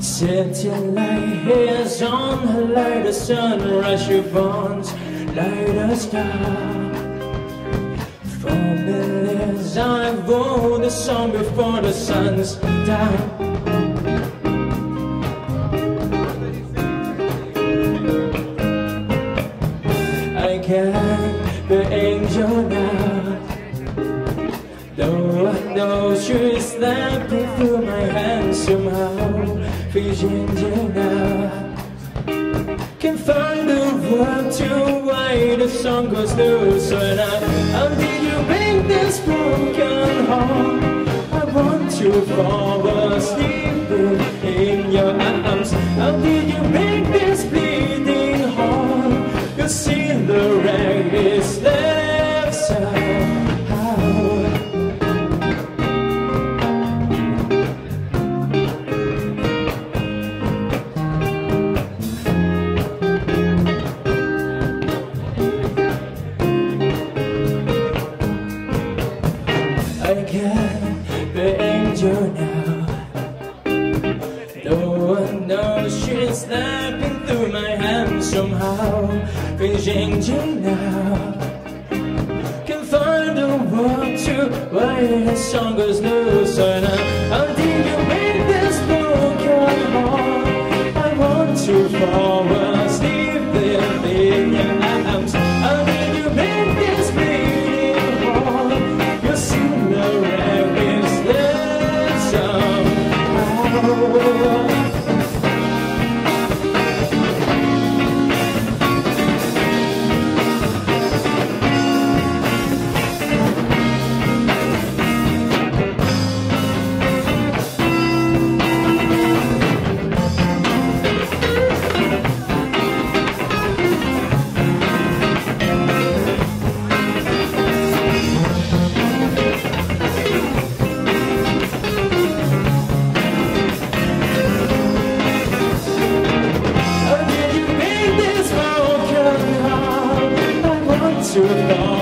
Sitting like hairs on her like the sunrise your bonds light a star For millions I wrote the song before the sun's down I can't be angel now. Though I know she's slipping through my hands somehow Vision now word to why the song goes through so I, how did you make this broken heart? I want to fall somehow Be angel now Can find a word to write a song goes no belong.